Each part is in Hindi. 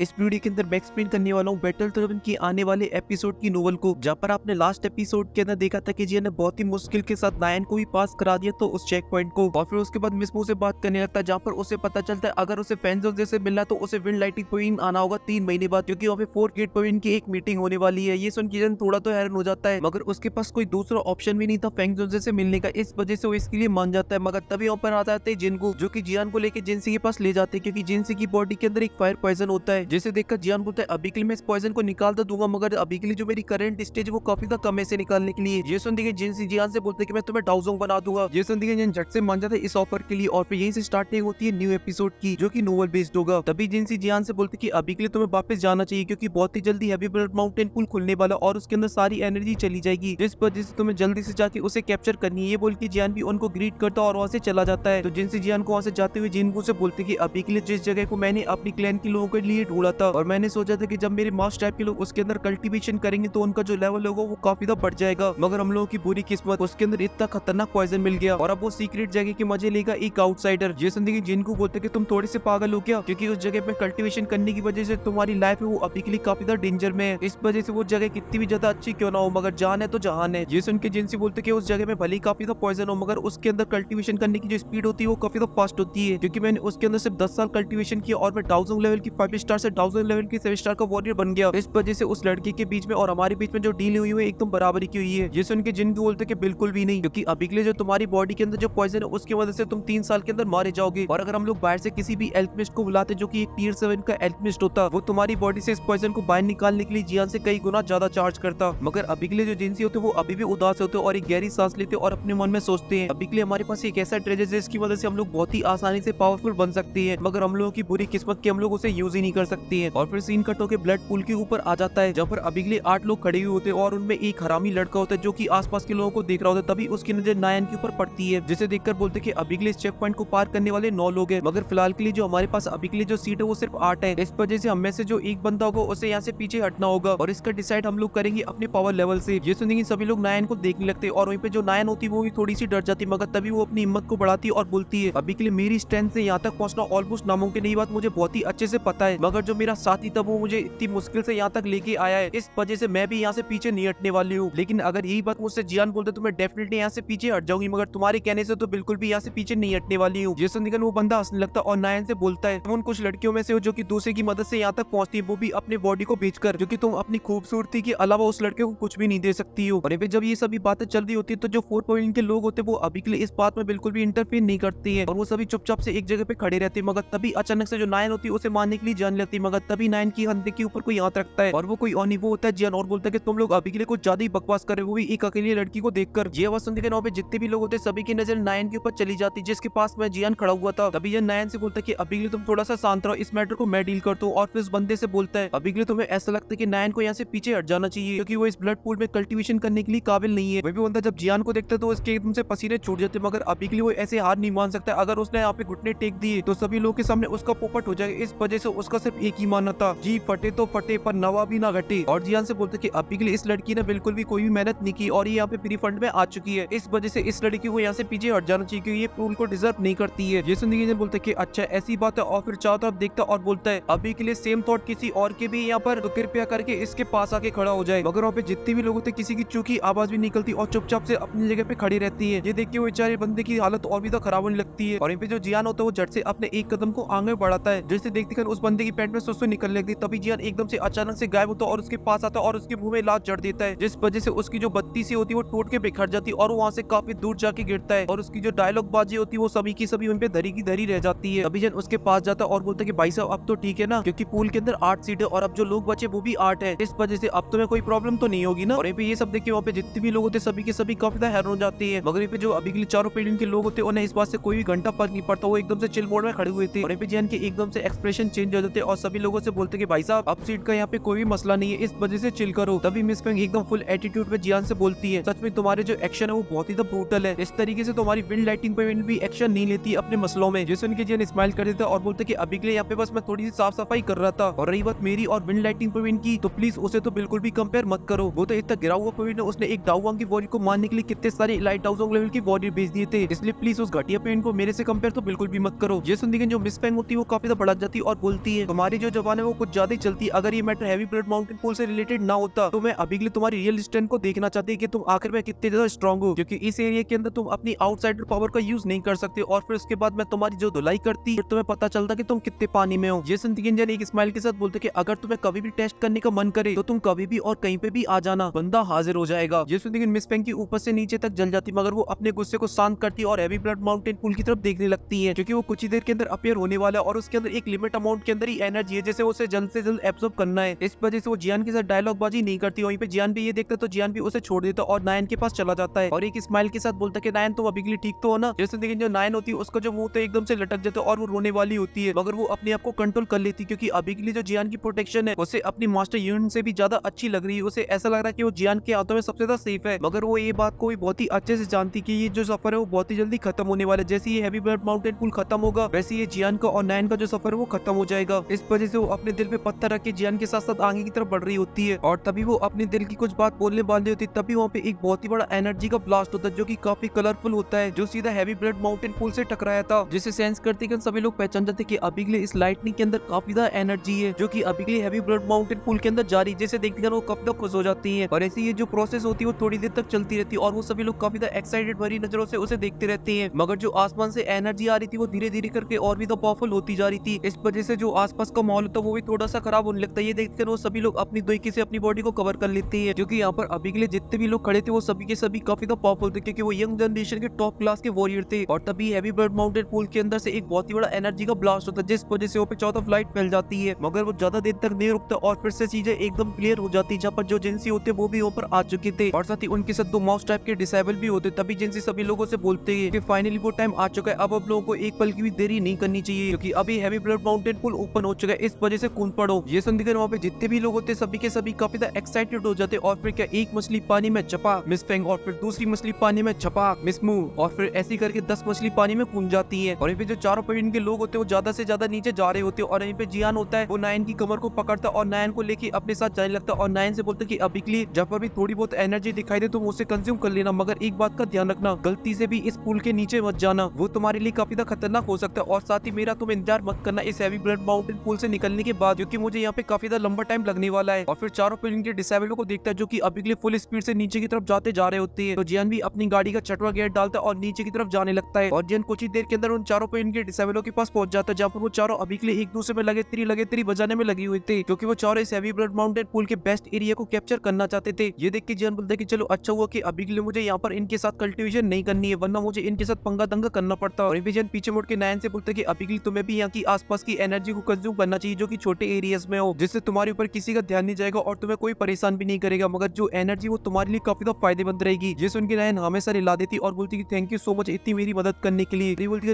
इस वीडियो के अंदर मैं एक्सप्लेन करने वाला हूँ बैटल ट्रेवन की आने वाले एपिसोड की नोवल को, जहाँ पर आपने लास्ट एपिसोड के अंदर देखा था कि जी ने बहुत ही मुश्किल के साथ नायन को भी पास करा दिया तो उस चेक पॉइंट को और फिर उसके बाद मिसमो से बात करने लगता है, जहाँ पर उसे पता चलता है अगर उसे फैंस जैसे मिलना तो उसे विंड लाइटिंग पॉइंट आना होगा तीन महीने बाद, क्योंकि वहाँ पे फोर गेट पॉइंट की एक मीटिंग होने वाली है। ये सुन की जन थोड़ा तो हैरान हो जाता है, मगर उसके पास कोई दूसरा ऑप्शन भी नहीं था फैंग जोन से मिलने का, इस वजह से वो इसके लिए मान जाता है। मगर तभी वहाँ पर जाते हैं जिनको, जो की जियान को लेकर जिनसी के पास ले जाते हैं, क्योंकि जिनसी की बॉडी के अंदर एक फायर पॉइजन होता है। जिसे देखकर जियान बोलता है, अभी के लिए मैं इस पॉइजन को निकाल तो दूँगा, मगर अभी के लिए जो मेरी करंट स्टेज वो काफ़ी था कम से निकालने के लिए। ये सुन देखिए जिनसी जियान से बोलते कि मैं तुम्हें डाउजोंग बना दूँगा। ये सुन देखिए झट से मान जाते इस ऑफ़र के लिए, और फिर यही से स्टार्टिंग होती है न्यू एपिसोड की, जो की नोवल बेस्ड होगा। तभी जिनसी जियान से बोलते की अभी के लिए तुम्हें वापस जाना चाहिए, क्योंकि बहुत ही जल्दी हैवी ब्लड माउंटेन पुल खुलने वाला, और उसके अंदर सारी एनर्जी चली जाएगी, जिस वजह से तुम्हें जल्दी से जाके उसे कैप्चर करनी है। ये बोल के जियान भी उनको ग्रीट करता और वहाँ से चला जाता है। तो जिनसी जियान को वहाँ से जाते हुए जिनको से बोलते की अभी के लिए जिस जगह को मैंने अपनी क्लैन के लोगों के लिए ढूंढा था और मैंने सोचा था कि जब मेरे मास टाइप के लोग उसके अंदर कल्टीवेशन करेंगे तो उनका जो लेवल होगा वो काफ़ी ज़्यादा बढ़ जाएगा। मगर हम लोगों की बुरी किस्मत, उसके अंदर इतना खतरनाक पॉइजन मिल गया और अब वो सीक्रेट जगह की मज़े लेगा एक आउटसाइडर देखिए जिनको बोलते कि तुम थोड़े से पागल हो क्या? क्योंकि उस जगह पे कल्टीवेशन करने की वजह से तुम्हारी लाइफ है वो अभी के लिए काफ़ी ज़्यादा डेंजर में है। इस वजह से वो जगह कितनी भी ज़्यादा अच्छी क्यों ना हो, मगर जान है तो जहान है। ये सुन के जिनसे बोलते कि उस जगह में भले काफ़ी ज़्यादा पॉइजन हो, मगर उसके अंदर कल्टीवेशन करने की जो स्पीड होती है वो काफ़ी ज़्यादा फास्ट होती है। क्योंकि मैंने उसके अंदर सिर्फ़ दस साल कल्टीवेशन किया और मैं थाउज़ेंड लेवल की फाइव स्टार से थाउज़ेंड लेवल की सेवन स्टार का वॉरियर बन गया। इस वजह से उस लड़की के बीच में और हमारे बीच में जो डील हुई है एकदम बराबरी की हुई है। ये सुन के जिनको बोलते कि बिल्कुल भी नहीं, क्योंकि अभी के लिए जो तुम्हारी बॉडी के अंदर जो पॉइजन है, उसकी वजह से तुम तीन साल के अंदर मारे जाओगे। और अगर हम लोग बाहर से किसी भी एल्कमिस्ट को बुलाते जो की टीयर सेवन का एल्कमिस्ट होता, वो तुम्हारी बॉडी से इस पॉइजन को बाहर निकालने के लिए जियान से कई गुना ज़्यादा चार्ज करता। मगर अभी के लिए जो जिनसी होते वो अभी भी उदास होते और एक गहरी सांस लेते और अपने मन में सोचते हैं। अभी के लिए हमारे पास एक ऐसा ट्रेजर है, जिसकी वजह से हम लोग बहुत ही आसानी से पावरफुल बन सकते हैं। मगर हम लोगों की बुरी किस्मत के हम लोग उसे यूज़ ही नहीं कर सकते। हैं। और फिर सीन कट होकर ब्लड पुल के ऊपर आ जाता है, जहाँ पर अभी आठ लोग खड़े हुए होते हैं और उनमें एक हरामी लड़का होता है जो कि आसपास के लोगों को देख रहा होता है, तभी उसकी नज़र नायन के ऊपर पड़ती है, जिसे देखकर बोलते कि अभी के लिए चेक पॉइंट को पार करने वाले नौ लोग है। मगर फ़िलहाल के लिए जो हमारे पास अभी जो सीट है, वो सिर्फ़ आठ है। इस वजह से हमें से जो एक बंदा होगा, उसे यहाँ से पीछे हटना होगा और इसका डिसाइड हम लोग करेंगे अपने पावर लेवल से। ये सुनेंगे सभी लोग नायन को देखने लगते और वहीं पे जो नायन होती वो भी थोड़ी सी डर जाती मगर तभी वो अपनी हिम्मत को बढ़ाती और बोलती है, अभी के लिए मेरी स्ट्रेंथ से यहाँ तक पहुँचना ऑलमोस्ट नामुमकिन नहीं बात मुझे बहुत ही अच्छे से पता है, मगर जो मेरा साथी था, वो मुझे इतनी मुश्किल से यहाँ तक लेके आया है। इस वजह से मैं भी यहाँ से पीछे नहीं हटने वाली हूँ। लेकिन अगर यही बात मुझसे जियान बोलते तो मैं डेफिनेटली यहाँ से पीछे हट जाऊँगी। मगर तुम्हारे कहने से तो बिल्कुल भी यहाँ से पीछे नहीं हटने वाली हूँ। जैसे निकल वो बंदा हंसने लगता और नायन से बोलता है, उन कुछ लड़कियों में से जो कि दूसरे की मदद से यहाँ तक पहुँचती है, वो भी अपनी बॉडी को बेचकर, जो कि तुम अपनी खूबसूरती के अलावा उस लड़के को कुछ भी नहीं दे सकती हो। और जब ये सभी बातें चल रही होती है तो जो फोर पॉइंट के लोग होते हैं, वो अभी के लिए इस बात में बिल्कुल भी इंटरफेयर नहीं करती है। और वो सभी चुपचाप से एक जगह पे खड़े रहते हैं, मगर तभी अचानक से जो नायन होती है, उसे मारने के लिए जान लेती है मगर तभी नायन की हंधे के ऊपर कोई हाथ रखता है और वो कोई और वो होता है, जियान और बोलता है कि तुम लोग अभी के लिए कुछ ज़्यादा ही बकवास कर रहे वो भी एक अकेली लड़की को देखकर। ये आवाज़ सुनते के पे जितने भी लोग होते सभी की नज़र नायन के ऊपर चली जाती, जिसके पास में जियान खड़ा हुआ था। तभी ये नायन से बोलता है कि अभी के लिए तुम थोड़ा सा शांत रहो, इस मैटर को मैं डील करता हूँ और फिर उस बंदे से बोलता है, अभी के लिए तुम्हें ऐसा लगता है की नायन को यहाँ से पीछे हट जाना चाहिए, क्योंकि वो इस ब्लड पूल में कल्टीवेशन करने के लिए काबिल नहीं है। वही भी बंदा जब जियान को देखता है तो उसके एकदम से पसीने छूट जाते मगर अभी के लिए वो ऐसे हार नहीं मान सकता। अगर उसने यहाँ पे घुटने टेक दिए तो सभी लोग के सामने उसका पोपट हो जाएगा। इस वजह से उसका सिर्फ़ एक ही मानना था। जी, फटे तो फटे, पर नवा भी ना घटे। और जियान से बोलते कि अभी के लिए इस लड़की ने बिल्कुल भी कोई भी मेहनत नहीं की और ये यहाँ पे प्री फंड में आ चुकी है। इस वजह से इस लड़की को यहाँ से पीछे हट जाना चाहिए क्योंकि ये पूल को डिजर्व नहीं करती है। ज़िंदगी ने बोलते कि अच्छा ऐसी बात है, और फिर चारों तरफ़ देखता और बोलता है, अभी के लिए सेम थॉट किसी और के भी यहाँ पर तो कृपया करके इसके पास आके खड़ा हो जाए। मगर वहाँ पे जितने भी लोग होते, किसी की चूकी आवाज़ भी निकलती और चुपचाप से अपनी जगह पे खड़ी रहती है। ये देख के वो बेचारे बंदे की हालत और भी तो खराब होने लगती है। और यहाँ पे जो जियान होता है, वो झट से अपने एक कदम को आगे बढ़ाता है। जैसे देखते उस बंदे की पेट में सुसु निकलने लगती तभी जियान एकदम से अचानक से गायब होता और उसके पास आता और उसके मुँह में लात जड़ देता है। जिस वजह से उसकी जो बत्ती सी होती है वो टूट के बिखर जाती है और वहाँ से काफ़ी दूर जाके गिरता है। और उसकी जो डायलॉग बाजी होती है वो सभी की सभी उन पे धरी की धरी रह जाती है। अभी जन उसके पास जाता और बोलता है भाई साहब, अब तो ठीक है ना? क्योंकि पूल के अंदर आठ सीट है और अब जो लोग बचे, वो भी आठ है। इस वजह से अब तुम्हें कोई प्रॉब्लम तो नहीं होगी ना? और ये सब देखिए, वहाँ पे जितने भी लोग होते, सभी के सभी काफ़ी हैरान हो जाती है। मगर पे जो अभी के लिए चारों पीढ़ी के लोग होते, उन्हें इस बात से कोई भी घंटा फ़र्क नहीं पड़ता। वो एकदम से चिल मोड में खड़े हुए थे। और पे के एकदम से एक्सप्रेशन चेंज हो जाते और सभी लोगों से बोलते कि भाई साहब, अब सीट का यहाँ पे कोई भी मसला नहीं है। इस वजह से चिल करो। तभी मिस पेंग एकदम फुल एटीट्यूड में जियान से बोलती है। सच में तुम्हारे जो एक्शन है वो बहुत ही ब्रूटल है। इस तरीके से तुम्हारी विंड लाइटिंग पे भी एक्शन नहीं लेती अपने मसलों में। जिस उनके जियान स्माइल कर देता और बोलते कि अभी के लिए यहाँ पे बस मैं थोड़ी सी साफ़ सफ़ाई कर रहा था। और रही बात मेरी और विंड लाइटिंग पॉइंट की तो प्लीज़ उसे तो बिल्कुल भी कंपेयर मत करो। वो तो इतना गिरा हुआ है। उसने एक डाउवांग की बॉडी को मारने के लिए कितने सारे लाइट हाउस लेवल की बॉडी भेज दिए थे। इसलिए प्लीज़ उस घटिया पेंट को मेरे से कंपेयर तो बिल्कुल भी मत करो। ये सुन जो मिस पेंग होती है, वो काफ़ी बढ़ा जाती है और बोलती है तुम्हारी जो जबान है वो कुछ ज़्यादा चलती अगर ये matter heavy blood mountain pool से रिलेटेड ना होता तो मैं अभी के लिए तुम्हारी रियल स्ट्रेंथ को देखना चाहती कि तुम आखिर में कितने ज़्यादा स्ट्रॉन्ग हो, क्योंकि इस एरिया के अंदर तुम अपनी आउटसाइडर पावर का यूज़ नहीं कर सकते। और फिर उसके बाद मैं तुम्हारी जो धुलाई करती, फिर तुम्हें पता चलता कि तुम कितने पानी में हो। ये इंजन एक स्माइल के साथ बोलते कि अगर तुम्हें कभी भी टेस्ट करने का मन करे तो तुम कभी भी और कहीं पे भी आ जाना, बंदा हाजिर हो जाएगा। ये सुनते मिस पेंग की ऊपर से नीचे तक जल जाती, मगर वो अपने गुस्से को शांत करती और हैवी ब्लड माउंटेन पुल की तरफ़ देखने लगती है, क्योंकि वो कुछ ही देर के अंदर अपेयर होने वाला है और उसके अंदर एक लिमिट अमाउंट के अंदर ही एनर्जी है, जैसे उसे जल्द से जल्द एब्सॉर्ब करना है। इस वजह से वो जियान के साथ डायलॉग बाजी नहीं करती वहीं पे जियान भी ये देखता तो जियान भी उसे छोड़ देता और नायन के पास चला जाता है। और एक स्माइल के साथ बोलता है नायन तुम अभी के लिए ठीक तो हो ना? जैसे लेकिन जो नायन होती है, उसका जो मुँह तो एकदम से लटक जाता है और वो रोने वाली होती है। मगर वो अपने आप को कंट्रोल कर लेती क्योंकि अभी के लिए जो जियान की प्रोटेक्शन है, उसे अपनी मास्टर यूनिट से भी ज़्यादा अच्छी लग रही है। उसे ऐसा लग रहा है की वो जियान के हाथों में सबसे ज़्यादा सेफ़ है। मगर वो ये बात को भी बहुत ही अच्छे से जानती की ये जो सफ़र है, वो बहुत ही जल्दी खत्म होने वाला जैसे ये हैवी ब्लड माउंटेन पुल खत्म होगा, वैसे ये जियान का और नायन का जो सफ़र है, वो खत्म हो जाएगा। इस वजह से वो अपने दिल पे पत्थर रख के जियान के साथ साथ आगे की तरफ़ बढ़ रही होती है और तभी वो अपने दिल की कुछ बात बोलने वाली होती है। तभी वहाँ पे एक बहुत ही बड़ा एनर्जी का ब्लास्ट होता है, जो की काफ़ी कलरफुल होता है, जो सीधा हैवी ब्लड माउंटेन पुल से टकराया था, जिसे सेंस करते सभी लोग पहचान जाते कि अभी के लिए इस लाइटनिंग के अंदर काफ़ी ज़्यादा एनर्जी है, जो की अभी के लिए हैवी ब्लड माउंटेन पुल के अंदर जारी जैसे देखते वो कब तक खुश हो जाती है। और ऐसी ये जो प्रोसेस होती है, वो थोड़ी देर तक चलती रहती है और वो सभी लोग काफ़ी ज़्यादा एक्साइटेड भरी नज़रों से उसे देखते रहते हैं। मगर जो आसमान से एनर्जी आ रही थी, वो धीरे धीरे करके और भी तो पावरफुल होती जा रही थी। इस वजह से जो आसपास का माहौल होता है वो भी थोड़ा सा खराब होने लगता है। ये देखते वो सभी लोग अपनी दोई से अपनी बॉडी को कवर कर लेते हैं क्योंकि यहाँ पर अभी के लिए जितने भी लोग खड़े थे, वो सभी के सभी काफ़ी ज़्यादा पावरफुल थे, क्योंकि वो यंग जनरेशन के टॉप क्लास के वॉरियर थे। और तभी हैवी ब्लड माउंटेन पूल के अंदर से एक बहुत ही बड़ा एनर्जी का ब्लास्ट होता है, जिस वजह से वो पे चौथा फ़्लाइट फैल जाती है। मगर वो ज़्यादा देर तक नहीं रुकता और फिर से चीज़ें एकदम क्लियर हो जाती है, जहाँ पर जो जेंसी होते वो भी ऊपर आ चुके थे। और साथ ही उनके साथ दो माउस टाइप के डिसेबल भी होते तभी जेंसी सभी लोगों से बोलते हैं फाइनली वो टाइम आ चुका है, अब अब लोगों को एक पल की भी देरी नहीं करनी चाहिए, क्योंकि अभी heavy blood mountain pool open हो। चुका है। इस वजह से कूद पड़ो ये सुनकर वहाँ पे जितने भी लोग होते सभी के सभी काफ़ी एक्साइटेड हो जाते और फिर क्या एक मछली पानी में चपा मिस फेंग और फिर दूसरी मछली पानी में चपा मिस मुँह और फिर ऐसी करके दस मछली पानी में कूद जाती है। और यहाँ जो चारों पॉइंट के लोग होते हैं, वो ज़्यादा से ज़्यादा नीचे जा रहे होते और यहाँ पे जियान होता है, वो नायन की कमर को पकड़ता और नायन को लेके अपने साथ जाने लगता और नायन से बोलते की अभी के लिए जब पर भी थोड़ी बहुत एनर्जी दिखाई दे, तुम उसे कंज्यूम कर लेना। मगर एक बात का ध्यान रखना, गलती से भी इस पुल के नीचे मत जाना। वो तुम्हारे लिए काफ़ी खतरनाक हो सकता है और साथ ही मेरा तुम इंतज़ार मत करना, इस हैवी ब्लड माउंटेन पुल से निकलने के बाद, क्योंकि मुझे यहाँ पे काफ़ी ज़्यादा लंबा टाइम लगने वाला है। और फिर चारों पिलिंग के डिसेबलों को देखता है, जो की अभी के लिए फुल स्पीड से नीचे की तरफ़ जाते जा रहे होते हैं। तो जियान भी अपनी गाड़ी का छठवा गेट डालता है और नीचे की तरफ़ जाने लगता है। और जियान कुछ ही देर के अंदर उन चारों पिलिंग के डिसेबलों के पास पहुँच जाता है, जहाँ पर वो चारों अभी के लिए एक दूसरे में लगे त्री लगे त्री बजाने में लगी हुई थी, क्योंकि वो चारों इस हैवी ब्लड माउंटेन पुल के बेस्ट एरिया को कैप्चर करना चाहते थे। ये देख के जियान बोलते की चलो अच्छा हुआ की अभी के लिए मुझे यहाँ पर इनके साथ कल्टिवेशन नहीं करनी है, वरना मुझे इनके साथ पंगा दंगा करना पड़ता। और पीछे मुड़ के नयन से बोलते की अभी के लिए तुम्हें भी यहाँ की आसपास की एनर्जी को कंज्यूम करना चाहिए जो की छोटे एरियाज़ में हो, जिससे तुम्हारे ऊपर किसी का ध्यान नहीं जाएगा और तुम्हें कोई परेशान भी नहीं करेगा, मगर जो एनर्जी वो तुम्हारे लिए काफ़ी ज़्यादा फ़ायदेमंद रहेगी। जिससे उनकी नयन हमेशा रिला देती और बोलती थैंक यू सो मच इतनी मेरी मदद करने के लिए। बोलती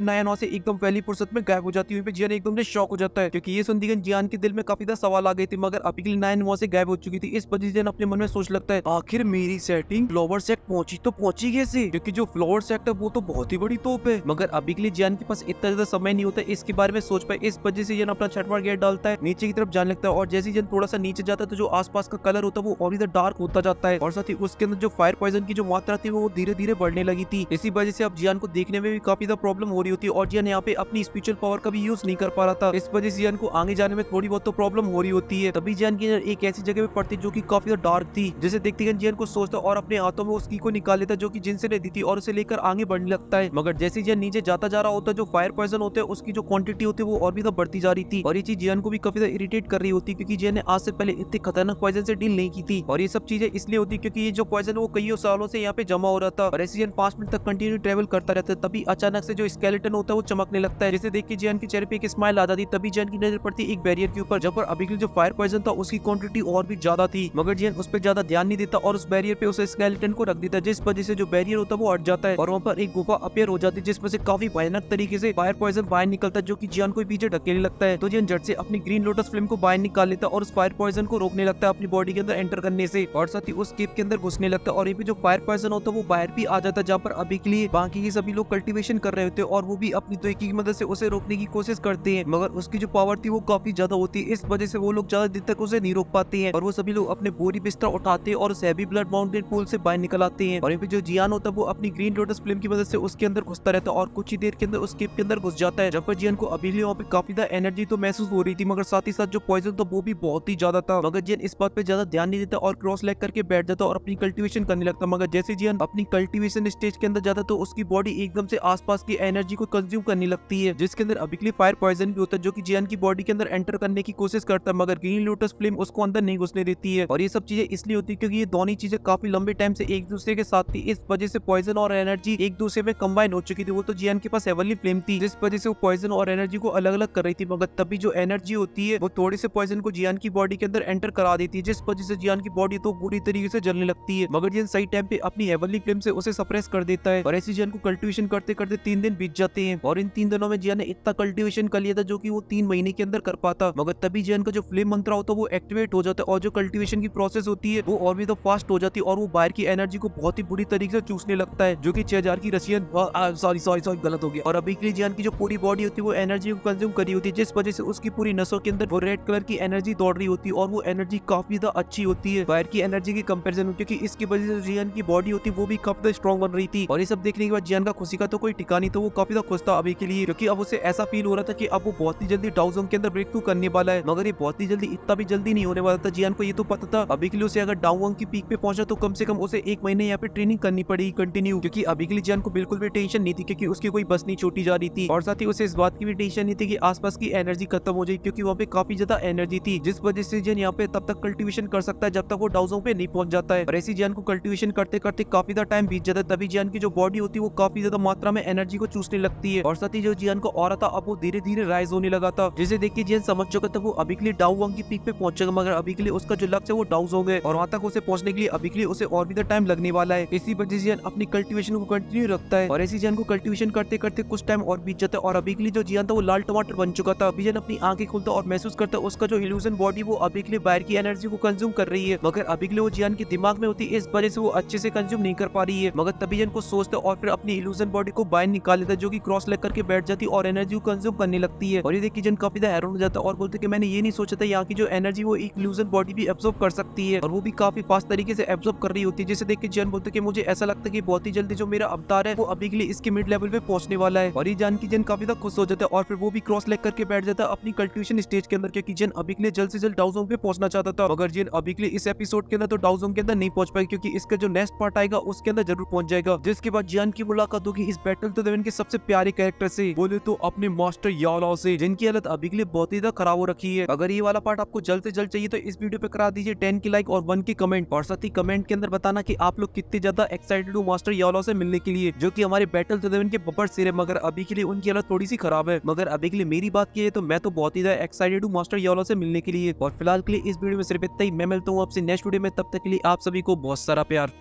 नयन से एकदम पहली फुर्सत में गायब हो जाती है जियान एकदम से शौक हो जाता है, क्योंकि ये सुनती जियान के दिल में काफ़ी ज़्यादा सवाल आ गए थे, मगर अभी के लिए नयन से गायब हो चुकी थी, इस वजह से अपने मन में सोच लगता है, आखिर मेरी सेटिंग फ्लोवर सेट पहुँची तो पहुँची कैसे? क्योंकि जो फ्लोवर सेट है, वो तो बहुत ही बड़ी तोप है, मगर अभी के लिए जियान के पास इतना ज़्यादा समय नहीं होता, इसके बारे में सोच पाए, इस वजह से जन अपना छठवा गेट डालता है, नीचे की तरफ़ जाने लगता है, और जैसे जन थोड़ा सा नीचे जाता है तो जो आसपास का कलर होता है, वो और इधर डार्क होता जाता है, और साथ ही उसके अंदर जो फायर पॉइजन की जो मात्रा थी, वो धीरे धीरे बढ़ने लगी थी, इसी वजह से अब जियान को देखने में भी काफ़ी ज़्यादा प्रॉब्लम हो रही होती है और जियान यहाँ पे अपनी स्पिरिचुअल पावर का भी यूज़ नहीं कर पा रहा था। इस वजह से जियान को आगे जाने में थोड़ी बहुत तो प्रॉब्लम हो रही होती है। तभी जियान की एक ऐसी जगह पे पड़ती जो की काफ़ी डार्क थी, जैसे देखते जियान को सोचता और अपने हाथों में उसकी को निकाल लेता जो की जिनसे ने दी थी और उसे लेकर आगे बढ़ने लगता है। मगर जैसे जियान नीचे जाता जा रहा होता है जो फायर पॉइजन होते हैं, उसकी जो क्वांटिटी होती है, वो और भी बढ़ती जा रही थी। और ये चीज़ जियान को भी काफ़ी ज़्यादा इरिटेट कर रही होती क्योंकि जियान ने आज से पहले इतने खतरनाक पॉइजन से डील नहीं की थी। और ये सब चीज़ें इसलिए होती क्योंकि ये जो पॉइजन वो कई सालों से यहाँ पे जमा हो रहा था। और ऐसे जियन पाँच मिनट तक कंटिन्यू ट्रेवल करता रहता तभी अचानक से जो स्केलेटन होता है, वो चमकने लगता है। जैसे देख के जियान के चेहरे पे एक स्माइल आ जाती, तभी जैन की नज़र पड़ती एक बैरियर के ऊपर, जब पर अभी जो फायर पॉइजन था, उसकी क्वांटिटी और भी ज़्यादा थी। मगर जैन उस पर ज़्यादा ध्यान नहीं देता और उस बैरियर पे उस स्केलेटन को रख देता, जिस वजह से जो बैरियर होता है वो हट जाता है और वहाँ पर एक गुफा अपेयर हो जाती है जिसमें से काफ़ी भयानक तरीके से फायर पॉइजन बाहर निकलता है जो की जियान को पीछे ढकेने लगता है। तो जियान झट से अपनी ग्रीन लोटस फ़िल्म को बाहर निकाल लेता और उस फायर पॉइजन को रोकने लगता है अपनी बॉडी के अंदर एंटर करने से। और साथ ही उस केप के अंदर घुसने लगता है और ये भी जो फायर पॉइजन होता है वो बाहर भी आ जाता है जहाँ पर अभी के लिए बाकी के सभी लोग कल्टिवेशन कर रहे होते हैं और और वो भी अपनी तो की मदद से उसे रोकने की कोशिश करते हैं। मगर उसकी जो पावर थी वो काफ़ी ज़्यादा होती है। इस वजह से वो लोग ज़्यादा दिन तक उसे नहीं रोक पाते हैं। और वो सभी लोग अपने बोरी बिस्तर उठाते हैं और उसे हैवी ब्लड माउंटेन पूल से बाहर निकल आते हैं। और यहाँ पे जो जियान होता है, वो अपनी ग्रीन लोटस फ़िल्म की मदद से उसके अंदर घुसता रहता है और कुछ ही देर के अंदर उसके अंदर घुस जाता है। जब पर जियान को अभी वहाँ पे काफ़ी ज़्यादा एनर्जी तो महसूस हो रही थी, मगर साथ ही साथ जो पॉइजन था, वो भी बहुत ही ज़्यादा था। मगर जियन इस बात पे ज़्यादा ध्यान नहीं देता और क्रॉस लेग करके बैठ जाता और अपनी कल्टिवेशन करने लगता। मगर जैसे जियन अपनी कल्टिवेशन स्टेज के अंदर जाता तो उसकी बॉडी एकदम से आसपास की एनर्जी को कंज्यूम करने लगती है, जिसके अंदर लिए फायर पॉइजन भी होता है, जो की जियन की बॉडी के अंदर एंटर करने की कोशिश करता है, मगर ग्रीन लोटस फ्लेम उसको अंदर नहीं घुसने देती है। और ये सब चीज़ें इसलिए होती है क्योंकि ये दोनों चीज़ें काफ़ी लंबे टाइम से एक दूसरे के साथ थी, इस वजह से पॉइजन और एनर्जी एक दूसरे में कंबाइन हो चुकी थी। वो तो जियन के पास एवरली फ्लेम थी, जिस वजह से वो पॉइजन और एनर्जी को अलग अलग कर रही थी, मगर तभी जो एनर्जी होती है, वो थोड़ी से पॉइजन को जियान की बॉडी के अंदर एंटर करा देती है, जिस वजह से जियान की बॉडी तो पूरी तरीके से जलने लगती है, मगर जियान सही टाइम पे अपनी एवरली फ्लेम से उसे सप्रेस कर देता है। और ऐसी जियान को कल्टिवेशन करते करते तीन दिन बीत जाते हैं। और इन तीन दिनों में जियान ने इतना कल्टिवेशन कर लिया था जो की वो तीन महीने के अंदर कर पाता। मगर तभी जियान का जो फ्लेम मंत्र होता है, वो एक्टिवेट हो जाता है और जो कल्टिवेशन की प्रोसेस होती है, वो और भी तो फास्ट हो जाती है और वो बाहर की एनर्जी को बहुत ही बुरी तरीके से चूसने लगता है, जो की छह हज़ार की रशियन सॉरी सॉरी सॉरी गलत हो गया। और अभी के लिए जियान की जो पूरी बॉडी होती है, वो एनर्जी को कंज्यूम करी होती है, जिस वजह से उसकी पूरी नसों के अंदर वो रेड कलर की एनर्जी दौड़ रही होती है और वो एनर्जी काफ़ी ज़्यादा अच्छी होती है वायर की एनर्जी की कंपेरिजन में, क्योंकि इसकी वजह से जियान की बॉडी होती है, वो भी काफ़ी स्ट्रॉन्ग बन रही थी। और ये सब देखने के बाद जियान का खुशी का तो कोई टिकानी तो वो काफ़ी ज़्यादा खुश था अभी के लिए, क्योंकि अब उसे ऐसा फील हो रहा था कि अब वो बहुत ही जल्दी डाउजोन के अंदर ब्रेक थ्रू करने वाला है। मगर ये बहुत ही जल्दी, इतना भी जल्दी नहीं होने वाला था, जियान को ये तो पता था। अभी के लिए उसे अगर डाउन की पीक पे पहुँचा तो कम से कम उसे एक महीने यहाँ पे ट्रेनिंग करनी पड़ेगी कंटिन्यू क्योंकि अभी के लिए जियान को बिल्कुल भी टेंशन नहीं थी, क्योंकि उसकी कोई बस नहीं छोटी जा रही थी। और साथ ही उसे इस बात की भी टेंशन नहीं थी कि आसपास की एनर्जी खत्म हो जाए क्योंकि वहाँ पे काफ़ी ज़्यादा एनर्जी थी, जिस वजह से जन यहाँ पे तब तक कल्टीवेशन कर सकता है, जब तक वो डाउजों पे नहीं पहुँच जाता है। और ऐसी जन को कल्टीवेशन करते करते काफ़ी ज़्यादा टाइम बीत जाता है, तभी जियान की जो बॉडी होती है, वो काफ़ी ज़्यादा मात्रा में एनर्जी को चूसने लगती है। और साथ ही जो जियान को और था अब वो धीरे धीरे राइज होने लगा था। जिसे देख के जियान समझ चुका था वो अभी के लिए डाउ की पीक पे पहुंचेगा, मगर अभी के लिए उसका जो लक्ष्य है वो डाउज हो। गए और वहाँ तक उसे पहुँचने के लिए अभी के लिए उसे और भी टाइम लगने वाला है। इसी वजह से अपनी कल्टिवेशन को कंटिन्यू रखता है। और ऐसी जियान को कल्टिवेशन करते करते कुछ टाइम और बीत जाता है। और अभी के लिए जो जियान था वो लाल टमाटर बन चुका था। अभी जन अपनी आँखें खुलता और महसूस करता उसका जो इल्यूजन बॉडी वो अभी के लिए बाहर की एनर्जी को कंज्यूम कर रही है। मगर अभी के लिए वो जियान के दिमाग में होती है, इस वजह से वो अच्छे से कंज्यूम नहीं कर पा रही है। मगर तभी जन को सोचता और फिर अपनी इल्यूजन बॉडी को बाहर निकाल लेता जो की क्रॉस लेग करके बैठ जाती और एनर्जी को कंज्यूम करने लगती है। और ये देखिए, जन काफ़ी हैरान हो जाता है और बोलते कि मैंने ये नहीं सोचा था यहाँ की जो एनर्जी वो एक लूजन बॉडी भी एब्जॉर्ब कर सकती है। और वो भी काफ़ी फास्ट तरीके से एब्जॉर्ब कर रही होती है। जिसे देख के जन बोलते कि मुझे ऐसा लगता है कि बहुत ही जल्दी जो मेरा अवतार है, वो अभी के लिए इसके मिड लेवल पे पहुँचने वाला है। और ये जान की जन काफ़ी ज़्यादा खुश हो जाता है और फिर वो भी क्रॉस लेग करके बैठ जाता है अपनी कल्टिवेशन स्टेज के अंदर, क्योंकि जन अभी के लिए जल्द से जल्द डाउजोंग पे पहुँचना चाहता था। मगर जिन अभी के लिए इस एपिसोड के अंदर तो डाउजोंग के अंदर नहीं पहुँच पाएगी, क्योंकि इसका जो नेक्स्ट पार्ट आएगा, उसके अंदर ज़रूर पहुँच जाएगा। जिसके बाद जियान की मुलाकात होगी इस बैटल तो सबसे प्यारे कैरेक्टर से। बोले तो अपने मास्टर यालाओ से, जिनकी हालत अभी के लिए बहुत ही ज़्यादा खराब हो रखी है। अगर ये वाला पार्ट आपको जल्द से जल्द चाहिए तो इस वीडियो पे करा दीजिए टेन की लाइक और वन की कमेंट और साथ ही कमेंट के अंदर बताना की आप लोग कितने ज़्यादा एक्साइटेड हो मास्टर यालो से मिलने के लिए, जो की हमारे बैटल तो के बबर सिर है मगर अभी के लिए उनकी हालत थोड़ी सी खराब है। मगर अभी के लिए मेरी बात की है तो मैं तो बहुत ही ज़्यादा एक्साइटेड हूँ मास्टर यालो से मिलने के लिए। और फ़िलहाल के लिए इस वीडियो में सिर्फ़ इतना ही। मैं मिलता हूँ आपसे नेक्स्ट वीडियो में, तब तक के लिए आप सभी को बहुत सारा प्यार।